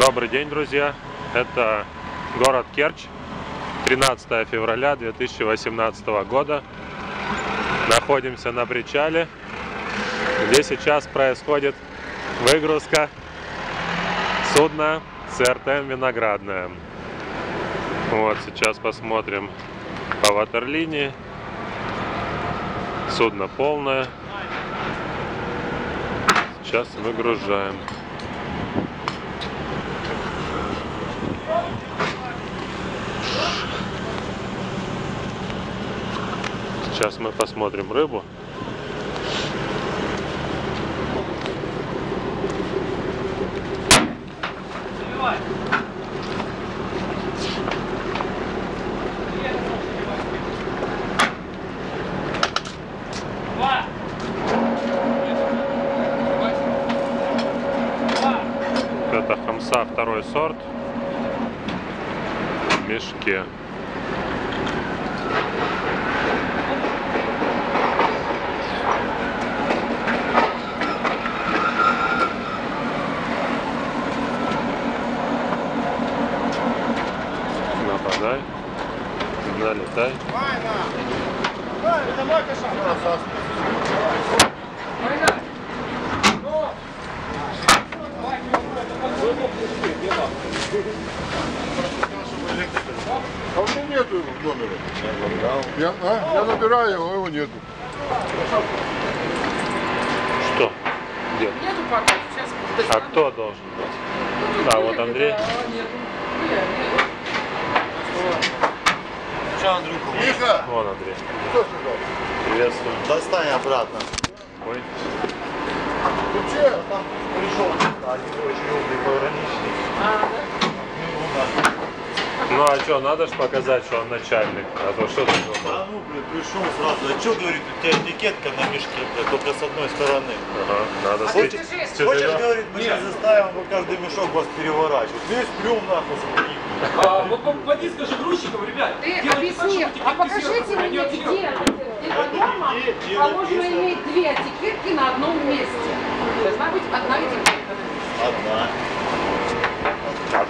Добрый день, друзья! Это город Керчь, 13 февраля 2018 года. Находимся на причале, где сейчас происходит выгрузка судна ЦРТМ «Виноградная». Вот, сейчас посмотрим по ватерлинии. Судно полное. Сейчас выгружаем. Сейчас мы посмотрим рыбу. Это хамса второй сорт мешке. Нападай, налетай. А у меня нету его в номере. Я, а? я набираю его, а его нету. Что? Где? Нету пока, сейчас А кто должен быть? А, вот Андрей. Че, Андрюха, Миша, Вон Андрей. что? Приветствую. достань обратно. Ой. Ну а что, надо же показать, что он начальник. А то что ты думал? А ну, блин, пришел сразу. А что, говорит, у тебя этикетка на мешке, блядь, только с одной стороны. Ага, надо с, Хочешь- с Хочешь, говорит, мы сейчас заставим вы каждый мешок вас переворачивать. Весь плюм нахуй сухим. А, вот по- поди скажи грузчикам, ребят, Ты объясни, а покажите мне, где, где дело положено написано? иметь две этикетки на одном месте. Должна быть одна этикетка. Одна.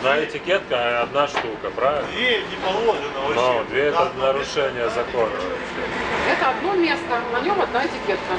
Одна этикетка, а одна штука, правильно? Две не положено вообще. Но две это Одно нарушение закона вообще. Это одно место, на нем одна этикетка.